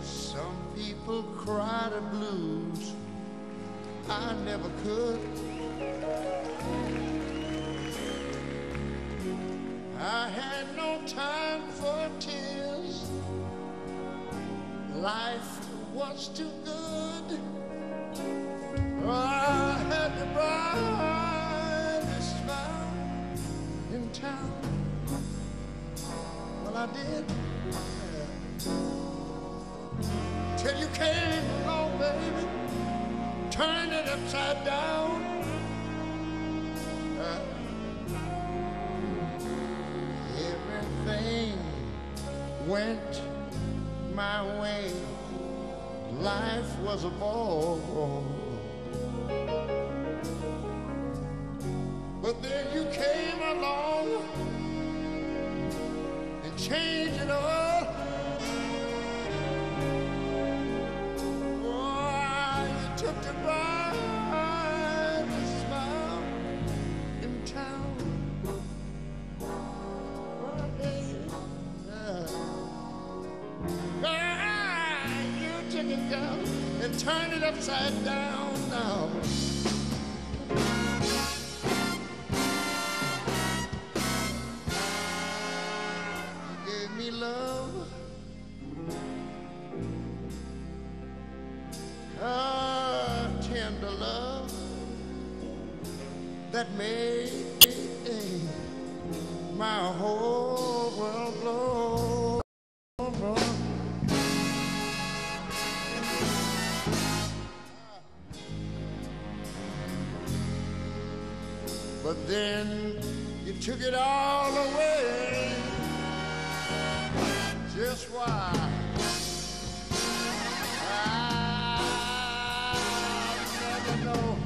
Some people cry the blues. I never could. I had no time for tears. Life was too good. I had the brightest smile in town. Well, I did. Till you came along, baby, turned it upside down. Went my way. Life was a ball. But then you came along and changed it all. It down and turn it upside down now. You gave me love. a tender love that made my whole But then you took it all away. Just why? I never know.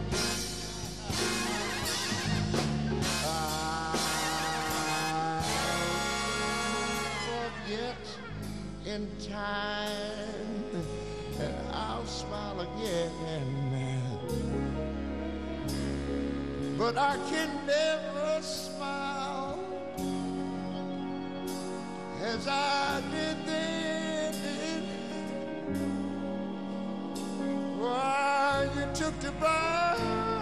Forget in time, and I'll smile again. But I can never smile as I did then. Why you took the brightest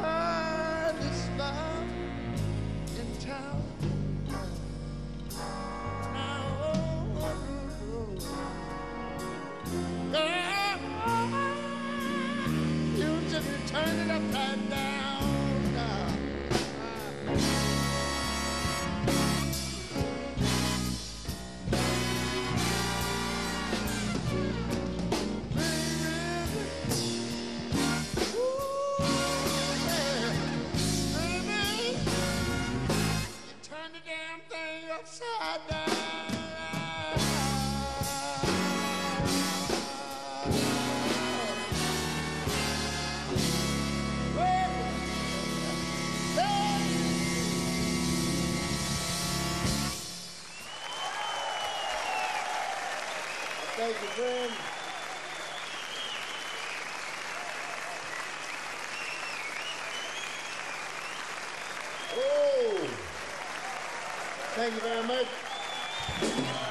Thank you, friend. Oh, thank you very much.